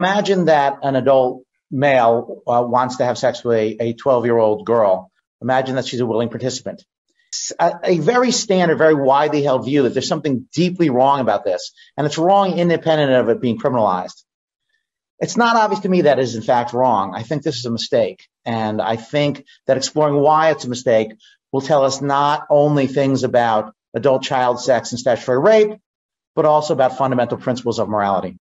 Imagine that an adult male uh, wants to have sex with a 12 year old girl. Imagine that she's a willing participant. A, a, very standard, very widely held view that there's something deeply wrong about this, and it's wrong independent of it being criminalized. It's not obvious to me that is in fact wrong. I think this is a mistake, and I think that exploring why it's a mistake will tell us not only things about adult child sex and statutory rape, but also about fundamental principles of morality.